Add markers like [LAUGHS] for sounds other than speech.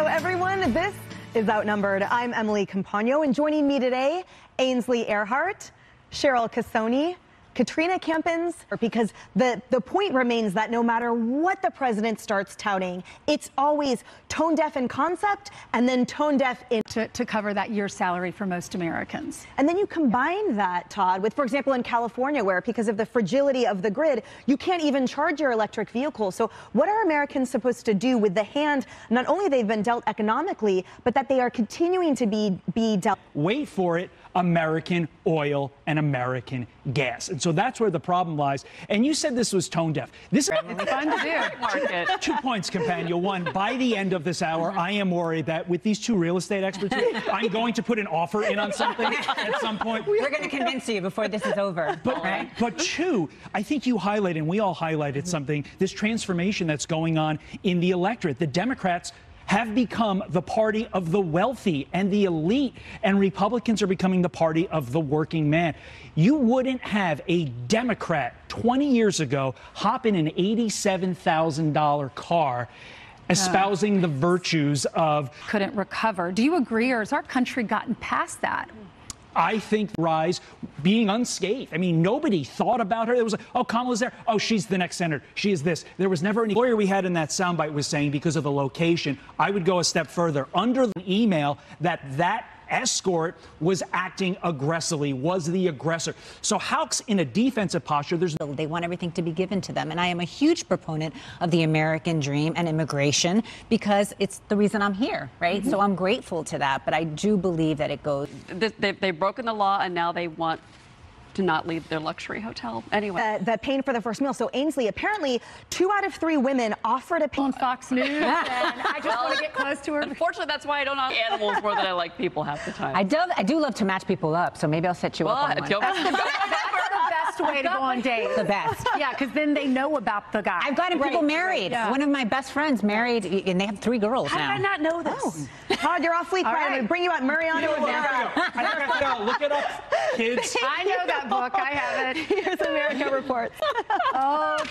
Hello, everyone. This is Outnumbered. I'm Emily Compagno, and joining me today, Ainsley Earhardt, Cheryl Casone, Katrina Campins, because the, the point remains that no matter what the president starts touting, it's always tone deaf in concept and then tone deaf in. To, to cover that year's salary for most Americans. And then you combine that, Todd, with, for example, in California, where because of the fragility of the grid, you can't even charge your electric vehicle. So, what are Americans supposed to do with the hand not only they've been dealt economically, but that they are continuing to be, be dealt? Wait for it. American oil and American gas. And so that's where the problem lies. And you said this was tone deaf. This is fun to do. Market. Two points, Compagno. One, by the end of this hour, I am worried that with these two real estate experts, I'm going to put an offer in on something at some point. We're going to convince you before this is over. But, right? but two, I think you highlighted, and we all highlighted something, this transformation that's going on in the electorate. The Democrats have become the party of the wealthy and the elite, and Republicans are becoming the party of the working man. You wouldn't have a Democrat 20 years ago hop in an $87,000 car espousing the virtues of Couldn't recover. Do you agree, or has our country gotten past that? I think rise being unscathed. I mean, nobody thought about her. It was like, oh, Kamala's there. Oh, she's the next senator. She is this. There was never any lawyer we had in that soundbite was saying because of the location. I would go a step further. Under the email that that escort was acting aggressively, was the aggressor. So how in a defensive posture, there's they want everything to be given to them. And I am a huge proponent of the American dream and immigration because it's the reason I'm here, right? Mm-hmm. So I'm grateful to that. But I do believe that it goes. They've broken the law and now they want to not leave their luxury hotel anyway. Uh, the pain for the first meal. So Ainsley, apparently two out of three women offered a pay- on Fox News. [LAUGHS] and I just want to get close to her. Unfortunately, that's why I don't like animals more than I like people half the time. I do, I do love to match people up, so maybe I'll set you well, up on one. That's the best way to go on dates. The best. Yeah, because then they know about the guy. I've gotten right. people married. Yeah. One of my best friends married, and they have three girls How now. How did I not know this? Oh. Todd, you're off fleet. Right. I'm going to bring you out Mariano and Vera. [LAUGHS] I have to go. Look it up, kids. [LAUGHS] I know that book. I have it. [LAUGHS] Here's America Reports. [LAUGHS] oh.